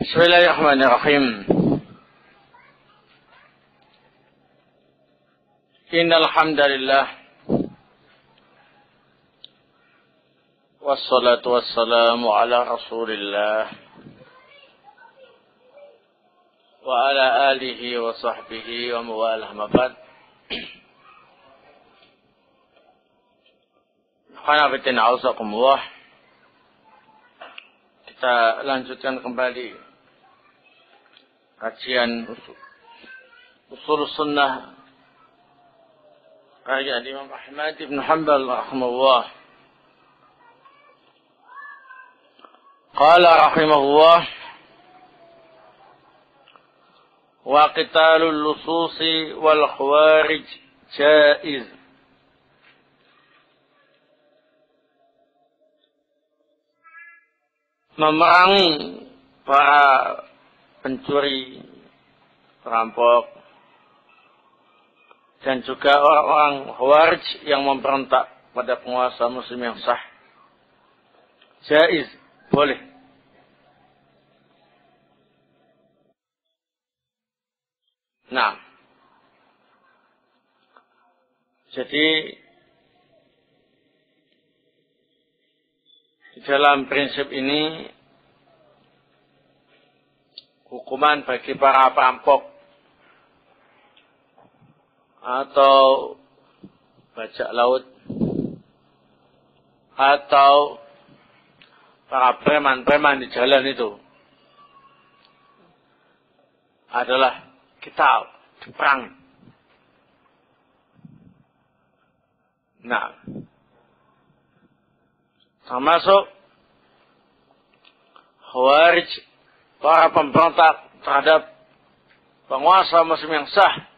بسم الله الرحمن الرحيم. إن الحمد لله والصلاة والسلام على رسول الله وعلى آله وصحبه ومواله ما بعد Khanafitin ausakumullah Kita lanjutkan kembali Kajian usul, usul sunnah Karya Imam Ahmad ibn Hanbal rahimahullah Qala rahimahullah Wa qitalul lususi wal khawarij jaiz memerangi para pencuri, perampok, dan juga orang-orang Khawarij yang memberontak pada penguasa muslim yang sah. Jaiz, boleh. Nah, jadi Di dalam prinsip ini hukuman bagi para perampok. Atau bajak laut. Atau para preman-preman di jalan itu. Adalah kita perang. Nah, termasuk Khawarij, para pemberontak terhadap penguasa muslim yang sah.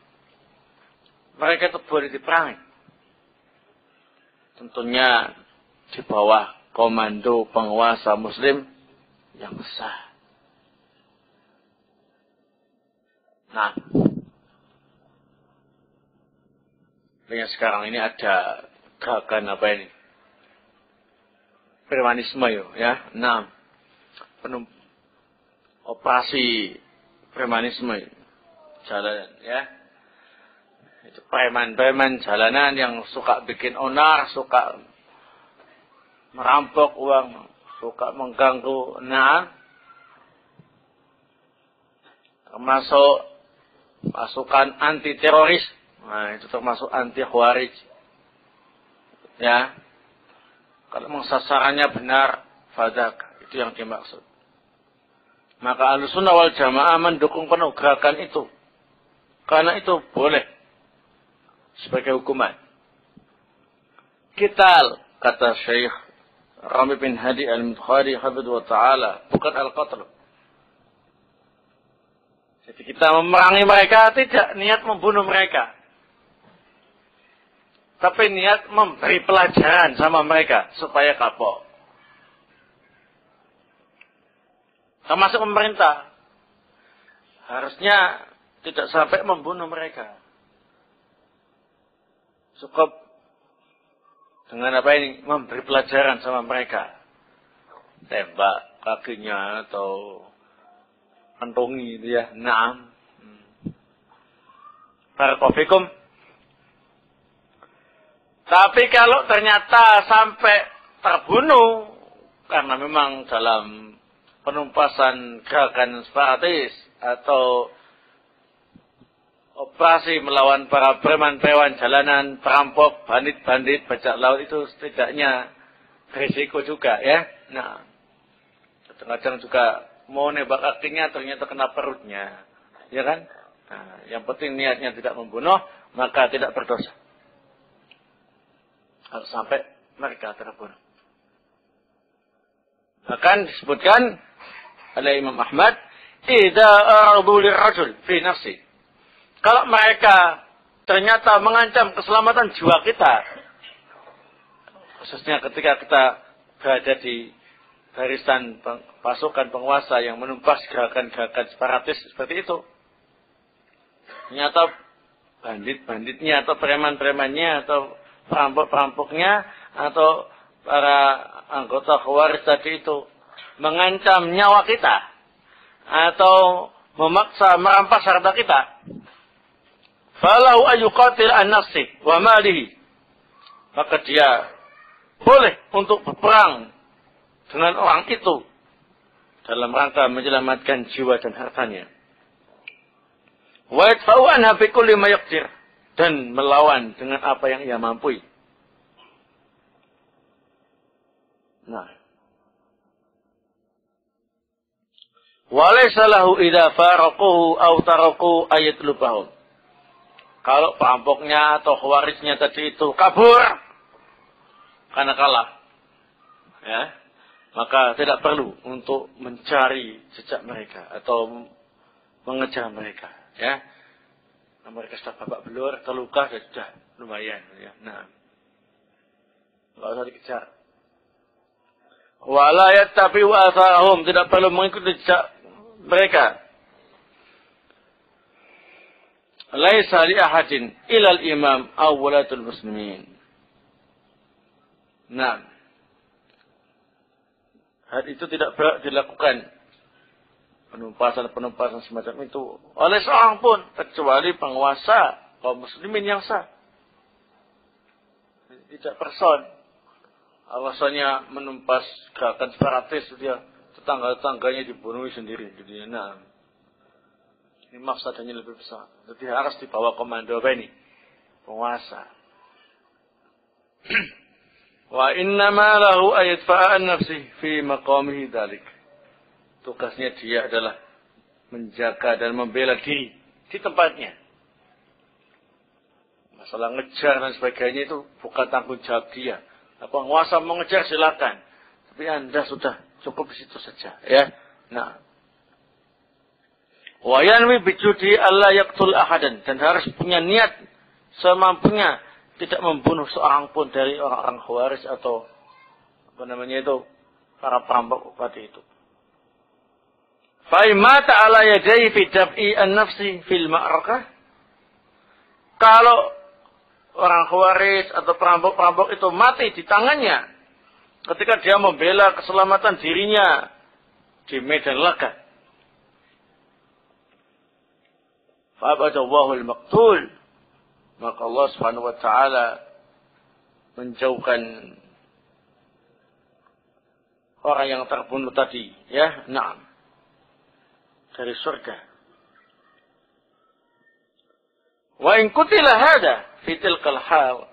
Mereka itu boleh diperangi. Tentunya di bawah komando penguasa muslim yang sah. Nah, dengan sekarang ini ada gerakan apa ini? premanisme ya. Nah, operasi premanisme jalanan ya. Itu preman-preman jalanan yang suka bikin onar, suka merampok uang, suka mengganggu. Nah, termasuk pasukan anti teroris. Nah, itu termasuk anti khawarij. Ya, kalau mengsasarannya benar, fadak. Itu yang dimaksud. Maka al-sunnah wal jamaah mendukung penuh gerakan itu. Karena itu boleh. Sebagai hukuman. Kital, kata Syekh Rami bin Hadi al-Mudkhari wa ta'ala. Bukan al-qatl. Jadi kita memerangi mereka tidak niat membunuh mereka. Tapi niat memberi pelajaran sama mereka supaya kapok. Termasuk pemerintah. Harusnya tidak sampai membunuh mereka. Cukup dengan apa ini? Memberi pelajaran sama mereka. Tembak kakinya atau kantongi itu ya. Naam. Hmm. Barakofikum. Tapi kalau ternyata sampai terbunuh karena memang dalam penumpasan gerakan separatis atau operasi melawan para preman-preman jalanan, perampok, bandit-bandit, bajak laut itu setidaknya risiko juga ya. Nah, kadang-kadang juga mau nembak kakinya ternyata kena perutnya, ya kan? Nah, yang penting niatnya tidak membunuh, maka tidak berdosa kalau sampai mereka terbunuh. Bahkan disebutkan oleh Imam Ahmad, "Idza aradu lirajul fi nafsi." Kalau mereka ternyata mengancam keselamatan jiwa kita, khususnya ketika kita berada di barisan pasukan penguasa yang menumpas gerakan-gerakan separatis seperti itu. Ternyata bandit-banditnya atau preman-premannya atau perampok-perampoknya atau para anggota khawarij tadi itu mengancam nyawa kita, atau memaksa merampas harta kita, falahu ayuqatil an nafsi wa malihi. Maka dia boleh untuk berperang dengan orang itu dalam rangka menyelamatkan jiwa dan hartanya. Wa yadfa'u anha bi kulli ma dan melawan dengan apa yang ia mampu. Nah. Walaysa lahu idza faraquhu aw taraku ayatlubahum. Kalau perampoknya atau warisnya tadi itu kabur karena kalah. Ya. Maka tidak perlu untuk mencari jejak mereka atau mengejar mereka, ya. Nah, mereka sudah babak belur, terluka, sudah lumayan, ya. Nah, tidak usah dikejar. Walayat tapi wasahum tidak perlu mengikuti jejak mereka. Laisa li ahadin ilal imam awwalatul muslimin. Nah. Hal itu tidak dilakukan penumpasan-penumpasan semacam itu oleh seorang pun kecuali penguasa kaum muslimin yang sah. Tidak person alasannya menumpas gerakan separatis dia tetangga-tetangganya dibunuh sendiri gitu nah ini maksudnya lebih besar. Jadi harus dibawa komando apa ini? Penguasa. Wa inna ma lahu ayatfa'an nafsi fi maqamihi dalik tugasnya dia adalah menjaga dan membela diri di tempatnya. Masalah ngejar dan sebagainya itu bukan tanggung jawab dia. Penguasa mengejar silakan. Tapi Anda sudah cukup di situ saja, ya. Nah. Wa yanwi bijudi Allah yaktul ahadan dan harus punya niat semampunya tidak membunuh seorang pun dari orang-orang khawaris atau apa namanya itu para perampok bupati itu. Fa'imata ala yadai fi dab'i an-nafsi fil ma'rakah. Kalau orang khawarij atau perampok-perampok itu mati di tangannya ketika dia membela keselamatan dirinya di medan laga. Fa'abadallahu al-maqtul. Maka Allah subhanahu wa ta'ala menjauhkan orang yang terbunuh tadi. Ya, naam. Dari surga. Wa in kutila hada fitil kalhal.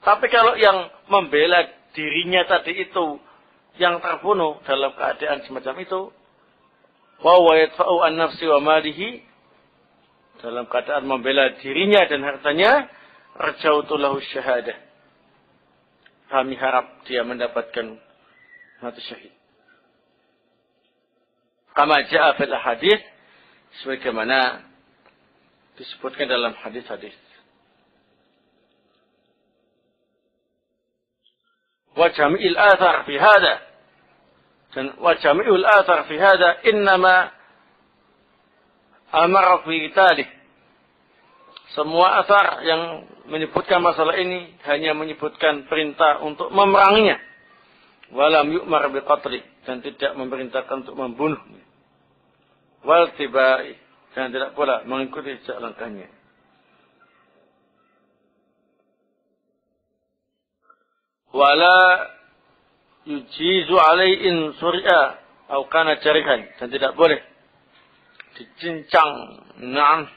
Tapi kalau yang membela dirinya tadi itu yang terbunuh dalam keadaan semacam itu, wa yadfa'u an nafsi wa malihi dalam keadaan membela dirinya dan hartanya, rajautu lahu syahadah. Kami harap dia mendapatkan mati syahid. Kama ja'a fil hadis sebagaimana disebutkan dalam hadis-hadis. وجميع الآثار في هذا وجميع الآثار في هذا إنما أمر في قتاله semua asar yang menyebutkan masalah ini hanya menyebutkan perintah untuk memeranginya. Walam yu'mar biqatli dan tidak memerintahkan untuk membunuhnya. Wal tibai dan tidak pula mengikuti jejak langkahnya. Wala yujizu alai in surya. Atau kana jarihan. Dan tidak boleh dicincang. Nah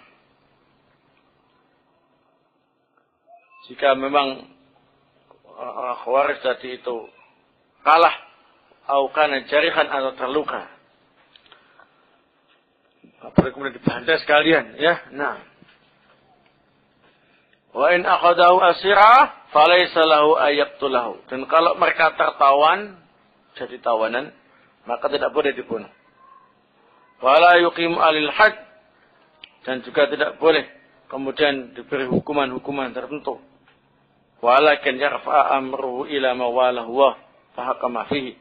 jika memang orang khawarij tadi itu kalah atau kana jarihan atau terluka. Apalagi kemudian dibantai sekalian ya? Nah wa in akhadahu asira falaisa lahu ayaqtulahu. Dan kalau mereka tertawan jadi tawanan, maka tidak boleh dibunuh. Wala yuqim alil had dan juga tidak boleh kemudian diberi hukuman-hukuman tertentu. Walakin yarfa'a amruhu ila mawalahu wa fahakama fihi.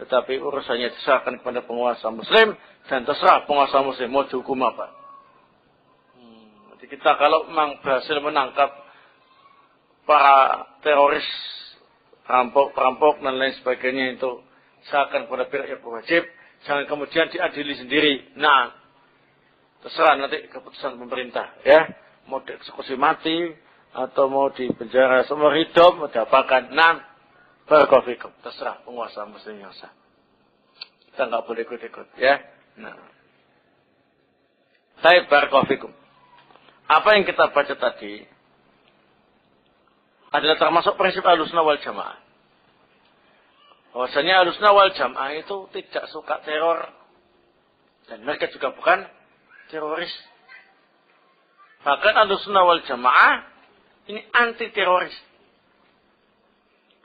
Tetapi urusannya diserahkan kepada penguasa muslim dan terserah penguasa muslim mau dihukum apa. Jadi kita kalau memang berhasil menangkap para teroris, perampok-perampok dan lain sebagainya itu seakan pada pihak yang berwajib, Jangan kemudian diadili sendiri. Nah, terserah nanti keputusan pemerintah. Ya, mau dieksekusi mati atau mau di penjara seumur hidup, mau diapakan. Nah, barakofikum. Terserah penguasa muslim yang sah. Kita nggak boleh ikut-ikut. Ya, nah. Saya barakofikum. Apa yang kita baca tadi adalah termasuk prinsip alusna wal jamaah. Bahwasanya alusna wal jamaah itu tidak suka teror. Dan mereka juga bukan teroris. Bahkan alusna wal jamaah ini anti teroris.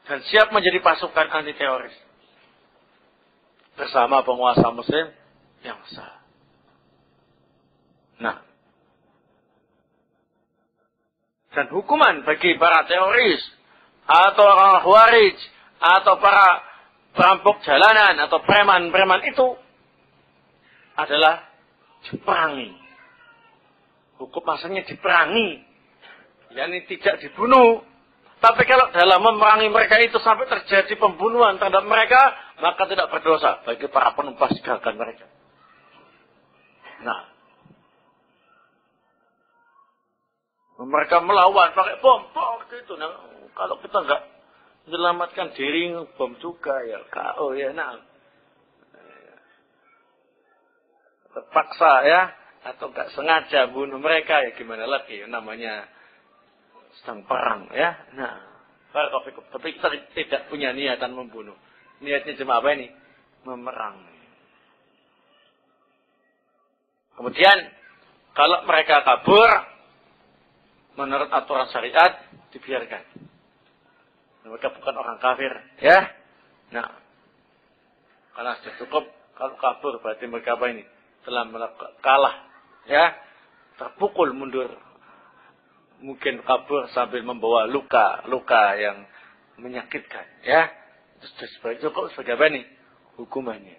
Dan siap menjadi pasukan anti teroris. Bersama penguasa muslim yang sah. Nah. Dan hukuman bagi para teroris atau orang khawarij atau para perampok jalanan atau preman-preman itu adalah diperangi. Hukum asalnya diperangi. yakni tidak dibunuh. Tapi kalau dalam memerangi mereka itu sampai terjadi pembunuhan terhadap mereka, maka tidak berdosa bagi para penumpas gagahan mereka. Nah, mereka melawan pakai bom, bom itu. Nah, kalau kita nggak menyelamatkan diri bom juga ya kau ya nah. Terpaksa ya atau nggak sengaja bunuh mereka ya gimana lagi namanya sedang perang ya nah. Tapi kita tidak punya niatan membunuh. Niatnya cuma apa ini? Memerang. Kemudian kalau mereka kabur menurut aturan syariat dibiarkan. Mereka bukan orang kafir, ya. Nah, karena sudah cukup kalau kabur berarti mereka apa ini? Telah kalah, ya, terpukul mundur, mungkin kabur sambil membawa luka, luka yang menyakitkan, ya. Sudah cukup sebagai apa ini? Hukumannya.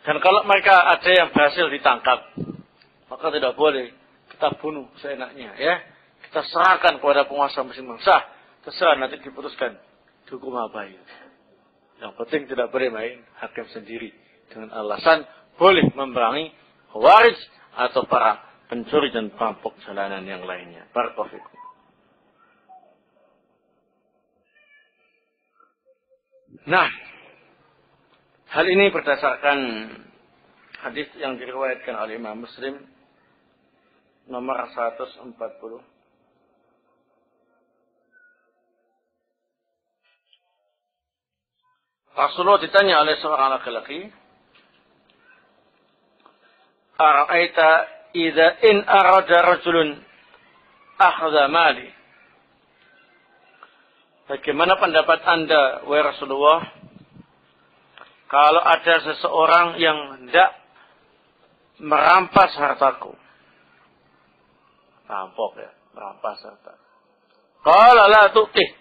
Dan kalau mereka ada yang berhasil ditangkap, maka tidak boleh kita bunuh seenaknya, ya. Kita serahkan kepada penguasa masing-masing sah Terserah nanti diputuskan hukum apa itu. Yang penting tidak boleh main hakim sendiri dengan alasan boleh memerangi waris atau para pencuri dan perampok jalanan yang lainnya. Barakallahu Nah, hal ini berdasarkan hadis yang diriwayatkan oleh Imam Muslim nomor 140 Rasulullah ditanya oleh seorang laki-laki, Ara'aita idza in arada rajulun akhadha mali. Bagaimana pendapat Anda, wahai Rasulullah, kalau ada seseorang yang hendak merampas hartaku? Rampok ya, merampas harta. Kalau la tu'tih.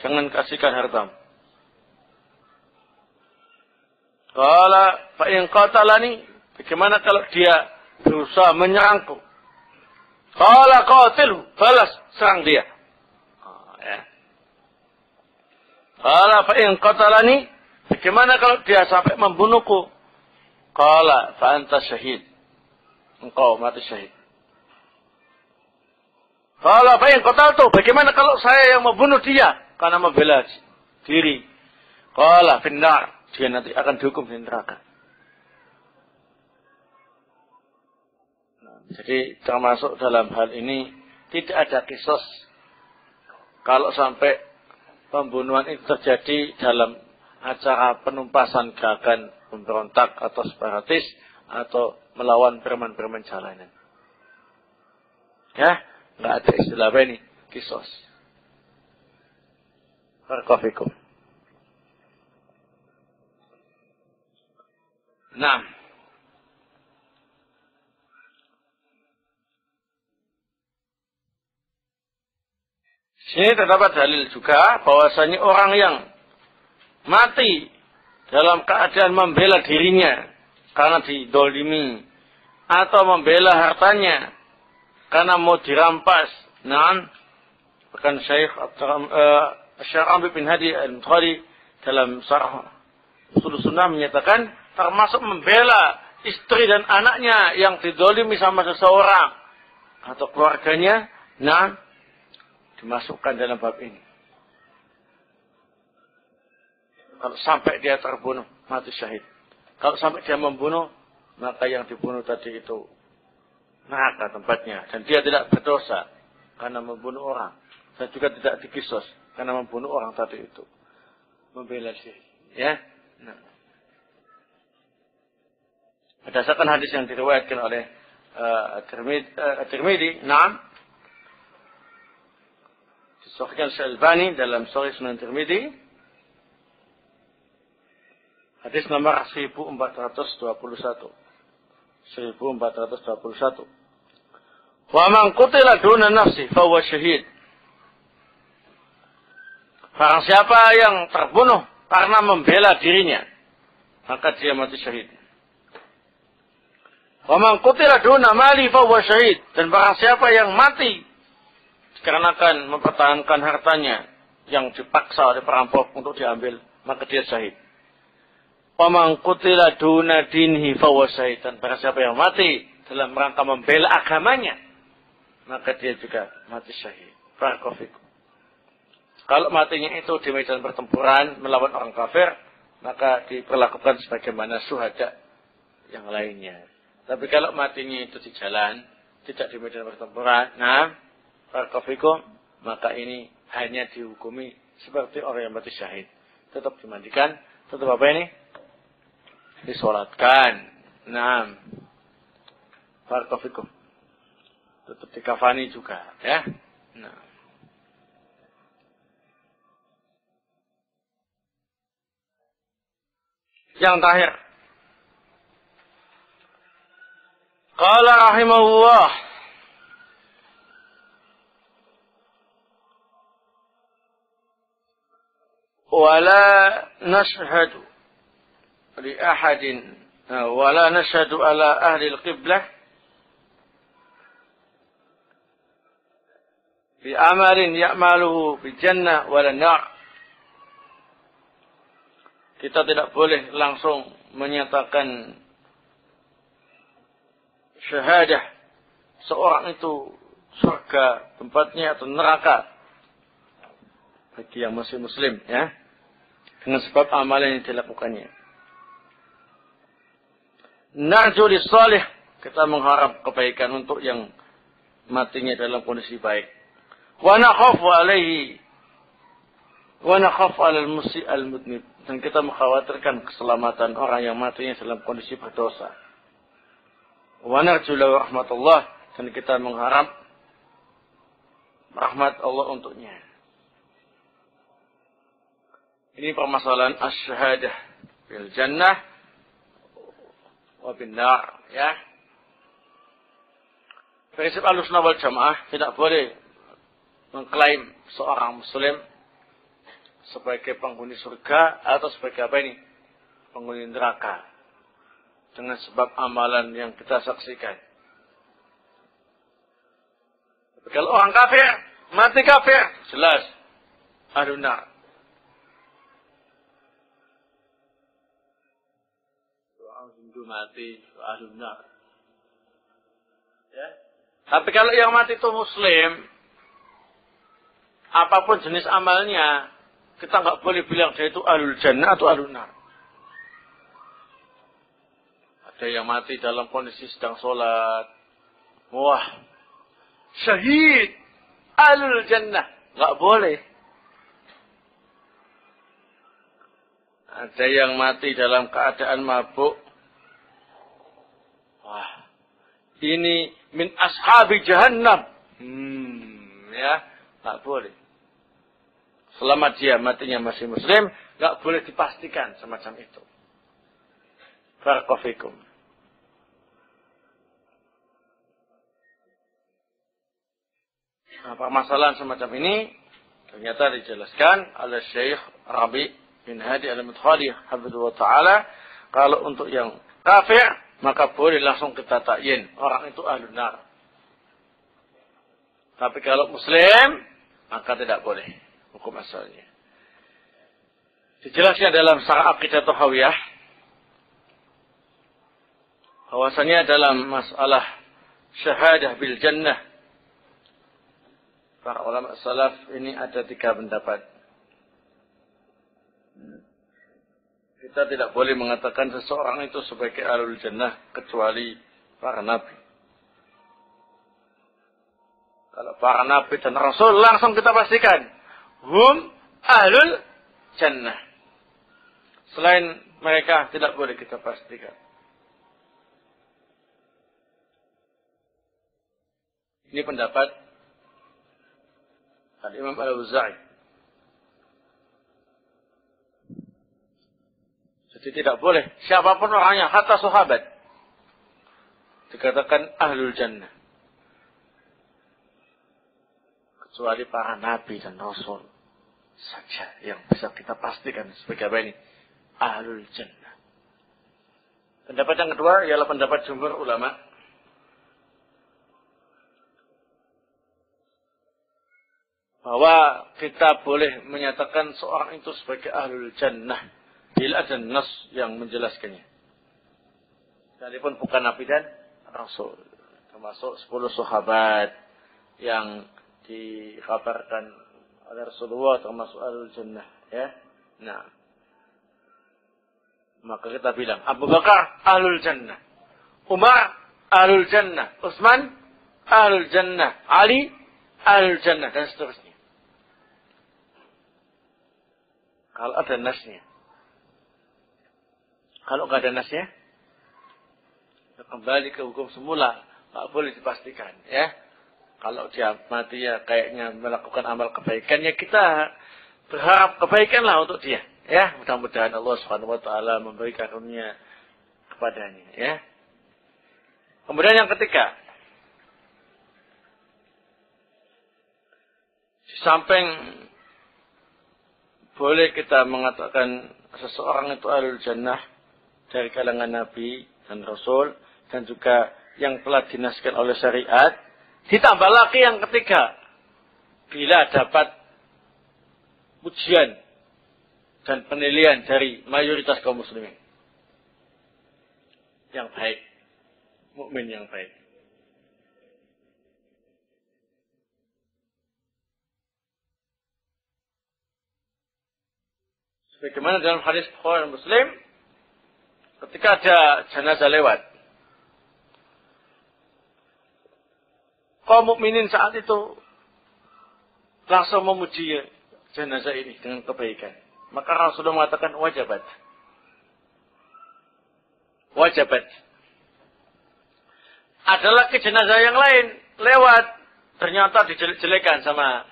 Jangan kasihkan hartamu. Kala fa in qatalani, bagaimana kalau dia berusaha menyerangku? Kala qatilhu, balas serang dia. Oh, ya. Kala fa in bagaimana kalau dia sampai membunuhku? Kala fa anta syahid. Engkau mati syahid. Kala fa in qataltu, bagaimana kalau saya yang membunuh dia karena membela diri? Kala finnar, dia nanti akan dihukum di neraka. Nah, jadi termasuk dalam hal ini tidak ada kisos kalau sampai pembunuhan itu terjadi dalam acara penumpasan gagahan pemberontak atau separatis atau melawan preman-preman jalanan. Ya, nggak ada istilah ini kisos. Barakallahu Nah. Sini terdapat dalil juga bahwasanya orang yang mati dalam keadaan membela dirinya karena didolimi atau membela hartanya karena mau dirampas. Nah, bahkan Syekh uh, Syekh bin Hadi al-Muthari dalam Sarah Sunnah menyatakan termasuk membela istri dan anaknya yang didolimi sama seseorang atau keluarganya, nah dimasukkan dalam bab ini. Kalau sampai dia terbunuh, mati syahid. Kalau sampai dia membunuh, maka yang dibunuh tadi itu neraka tempatnya. Dan dia tidak berdosa karena membunuh orang. Dan juga tidak dikisos karena membunuh orang tadi itu. Membela syahid. Ya. Nah. Berdasarkan hadis yang diriwayatkan oleh uh, At-Tirmidzi, uh, nah, disahihkan Syalbani dalam Sahih Sunan Tirmidzi hadis nomor 1421 1421 Wa man qutila duna nafsi fahuwa syahid Barang siapa yang terbunuh karena membela dirinya maka dia mati syahid Wa man qutila duna mali fahuwa syahid dan barang siapa yang mati dikarenakan mempertahankan hartanya yang dipaksa oleh perampok untuk diambil, maka dia syahid. Pamang kutila duna dinhi. Dan para siapa yang mati dalam rangka membela agamanya, maka dia juga mati syahid. Barakofikum. Kalau matinya itu di medan pertempuran melawan orang kafir, maka diperlakukan sebagaimana suhada yang lainnya. Tapi kalau matinya itu di jalan, tidak di medan pertempuran, nah Barakofikum, maka ini hanya dihukumi seperti orang yang mati syahid. Tetap dimandikan, tetap apa ini? Disolatkan. Nah, Barakofikum Tetap dikafani juga, ya. Nah. Yang terakhir. Qala rahimahullah ولا نشهد لأحد ولا نشهد على أهل القبلة بعمل يعمله بالجنة ولا النار kita tidak boleh langsung menyatakan syahadah seorang itu surga tempatnya atau neraka bagi yang masih muslim ya dengan sebab amalan yang dilakukannya. Narju salih kita mengharap kebaikan untuk yang matinya dalam kondisi baik. Wa nakhafu alal musi al mudnib dan kita mengkhawatirkan keselamatan orang yang matinya dalam kondisi berdosa. Wa narju lahu rahmatullah dan kita mengharap rahmat Allah untuknya. Ini permasalahan asyhadah fil jannah wa ya. Prinsip alusna wal jamaah tidak boleh mengklaim seorang muslim sebagai penghuni surga atau sebagai apa ini? Penghuni neraka. Dengan sebab amalan yang kita saksikan. Kalau orang kafir, mati kafir, jelas. Adunar. itu mati ahli Ya. Tapi kalau yang mati itu muslim, apa pun jenis amalnya, kita nggak boleh bilang dia itu ahlul jannah atau ahlul nar. Ada yang mati dalam kondisi sedang sholat. Wah, syahid, ahlul jannah. Nggak boleh. Ada yang mati dalam keadaan mabuk. Wah, ini min ashabi jahannam. Hmm, ya, tak boleh. Selama dia matinya masih muslim, nggak boleh dipastikan semacam itu. Barakofikum. Nah, permasalahan semacam ini ternyata dijelaskan oleh Syekh Rabi bin Hadi al-Mudkhali wa ta'ala kalau untuk yang kafir maka boleh langsung kita takyin orang itu ahlu nar. Tapi kalau muslim, maka tidak boleh hukum asalnya. Dijelaskan dalam Sarah Aqidah Tuhawiyah bahwasanya dalam masalah syahadah bil jannah para ulama salaf ini ada tiga pendapat. Kita tidak boleh mengatakan seseorang itu sebagai alul jannah kecuali para nabi. Kalau para nabi dan rasul langsung kita pastikan hum ahlul jannah. Selain mereka tidak boleh kita pastikan. Ini pendapat Al-Imam Al-Auza'i. Jadi tidak boleh siapa pun orangnya, hatta sahabat dikatakan ahlul jannah. Kecuali para nabi dan rasul saja yang bisa kita pastikan sebagai apa ini? Ahlul jannah. Pendapat yang kedua ialah pendapat jumhur ulama bahwa kita boleh menyatakan seorang itu sebagai ahlul jannah bila ada nas yang menjelaskannya. Sekalipun bukan nabi dan rasul, termasuk 10 sahabat yang dikabarkan oleh Rasulullah termasuk ahlul jannah, ya. Nah, maka kita bilang Abu Bakar ahlul jannah, Umar ahlul jannah, Utsman ahlul jannah, Ali ahlul jannah dan seterusnya. Kalau ada nasnya. Kalau nggak ada nasnya, ya kembali ke hukum semula. Nggak boleh dipastikan. ya. Kalau dia mati ya kayaknya melakukan amal kebaikan, ya kita berharap kebaikan lah untuk dia. Ya, mudah-mudahan Allah Subhanahu Wa Taala memberi karunia kepadanya. Ya. Kemudian yang ketiga, di samping boleh kita mengatakan seseorang itu alul jannah dari kalangan Nabi dan Rasul dan juga yang telah dinaskan oleh syariat. Ditambah lagi yang ketiga, bila dapat pujian dan penilaian dari mayoritas kaum muslimin. Yang baik, mukmin yang baik. Bagaimana dalam hadis Bukhari Muslim, ketika ada jenazah lewat, kaum mukminin saat itu langsung memuji jenazah ini dengan kebaikan. Maka Rasulullah mengatakan wajabat. Wajabat. Ada lagi jenazah yang lain lewat. Ternyata dijelek-jelekan sama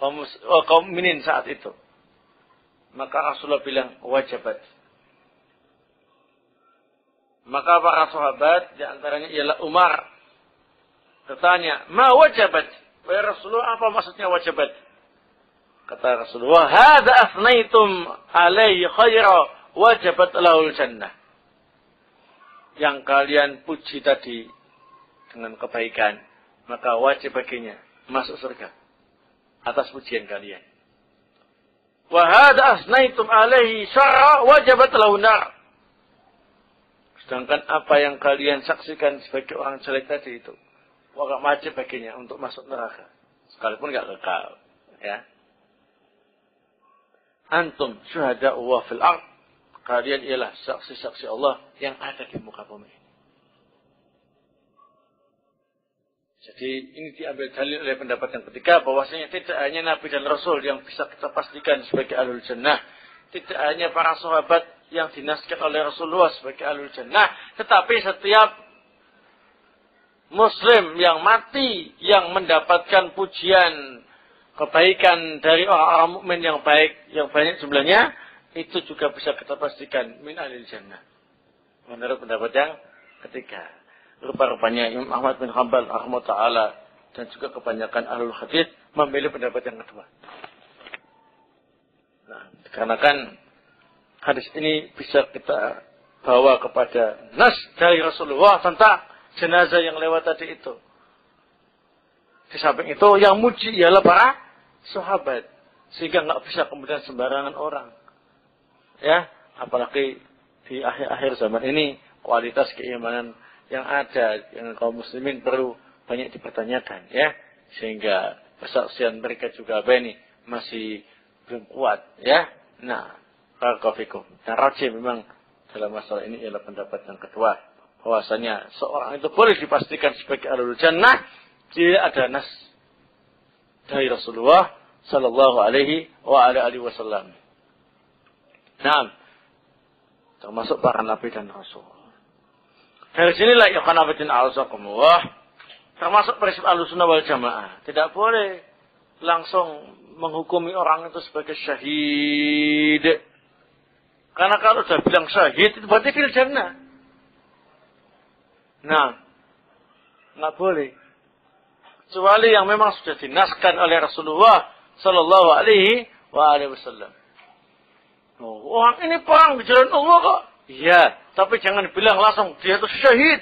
kaum mukminin saat itu. Maka Rasulullah bilang wajibat. Maka para sahabat di antaranya ialah Umar bertanya, "Ma wajibat?" Wahai Rasulullah, apa maksudnya wajibat? Kata Rasulullah, "Hadza afnaitum alaihi khaira wajibat lahul jannah." Yang kalian puji tadi dengan kebaikan, maka wajib baginya masuk surga atas pujian kalian. Wahada asnaitum alaihi syarra wajabat launar. Sedangkan apa yang kalian saksikan sebagai orang jelek tadi itu. Wajib wajib baginya untuk masuk neraka. Sekalipun gak kekal. Ya. Antum syuhada Allah fil ard. Kalian ialah saksi-saksi Allah yang ada di muka bumi. Jadi ini diambil dalil oleh pendapat yang ketiga bahwasanya tidak hanya Nabi dan Rasul yang bisa kita pastikan sebagai alul jannah, tidak hanya para sahabat yang dinaskan oleh Rasulullah sebagai alul jannah, tetapi setiap Muslim yang mati yang mendapatkan pujian kebaikan dari orang-orang mukmin yang baik yang banyak jumlahnya itu juga bisa kita pastikan min alil jannah. Menurut pendapat yang ketiga. Rupa-rupanya Imam Ahmad bin Hanbal ta'ala dan juga kebanyakan ahlul hadis memilih pendapat yang kedua. Nah, dikarenakan hadis ini bisa kita bawa kepada nas dari Rasulullah tentang jenazah yang lewat tadi itu. Di samping itu yang muji ialah para sahabat. Sehingga nggak bisa kemudian sembarangan orang. Ya, apalagi di akhir-akhir zaman ini kualitas keimanan yang ada yang kaum muslimin perlu banyak dipertanyakan ya sehingga persaksian mereka juga apa masih belum kuat ya nah barakallahu dan rajin memang dalam masalah ini ialah pendapat yang kedua bahwasanya seorang itu boleh dipastikan sebagai alul jannah jika ada nas dari Rasulullah sallallahu alaihi wa alihi wasallam. Nah, termasuk para nabi dan rasul. Dari sinilah ya kanabatin alzakumullah termasuk prinsip alusunah wal jamaah. Tidak boleh langsung menghukumi orang itu sebagai syahid. Karena kalau sudah bilang syahid itu berarti fil jannah. Nah, nggak boleh. Kecuali yang memang sudah dinaskan oleh Rasulullah Sallallahu Alaihi Wasallam. Oh, ini perang di jalan Allah kok. Iya, tapi jangan bilang langsung dia itu syahid.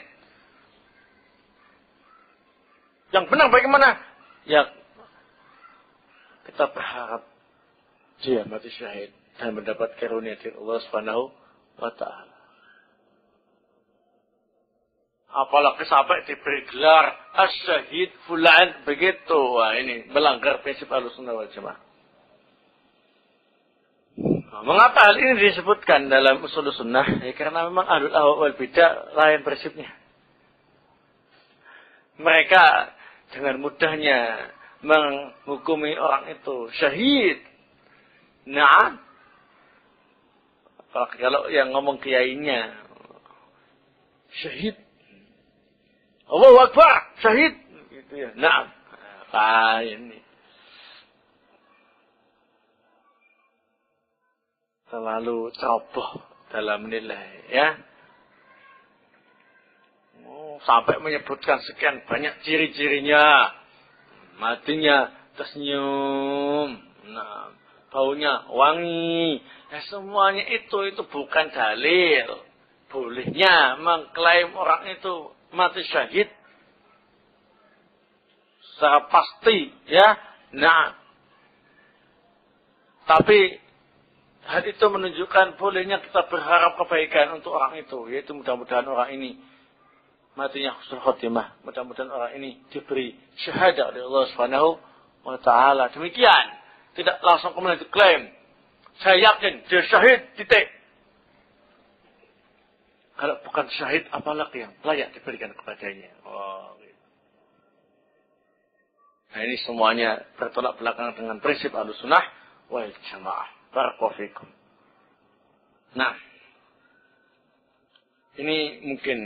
Yang benar bagaimana? Ya, kita berharap dia mati syahid dan mendapat karunia dari Allah Subhanahu wa taala. Apalagi sampai diberi gelar as-syahid fulan begitu. Wah ini melanggar prinsip al-sunnah wal jamaah. Nah, mengapa hal ini disebutkan dalam usul sunnah? Ya, karena memang ahlul ahwa wal bidah lain prinsipnya. Mereka dengan mudahnya menghukumi orang itu syahid. Nah, apalagi kalau yang ngomong kiainya syahid Allahu Akbar, syahid. Gitu ya. Nah, apa ini? Terlalu ceroboh dalam nilai, ya. Oh, sampai menyebutkan sekian banyak ciri-cirinya. Matinya tersenyum. Nah, baunya wangi. Ya, semuanya itu itu bukan dalil. Bolehnya mengklaim orang itu mati syahid secara pasti ya nah. Tapi hal itu menunjukkan bolehnya kita berharap kebaikan untuk orang itu yaitu mudah-mudahan orang ini matinya husnul khotimah mudah-mudahan orang ini diberi syahadat oleh Allah Subhanahu wa taala. Demikian tidak langsung kemudian diklaim. Saya yakin dia syahid titik kalau bukan syahid, apalagi yang layak diberikan kepadanya. Oh, gitu. Nah ini semuanya bertolak belakang dengan prinsip al-sunnah wal jamaah. Barakofikum. Nah, ini mungkin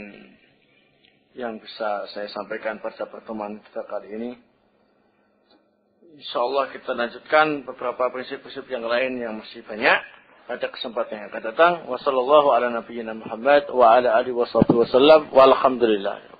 yang bisa saya sampaikan pada pertemuan kita kali ini. Insya Allah kita lanjutkan beberapa prinsip-prinsip yang lain yang masih banyak pada kesempatan yang akan datang. Wassalamualaikum warahmatullahi wabarakatuh. Muhammad wa ala alihi wasallam. Walhamdulillah.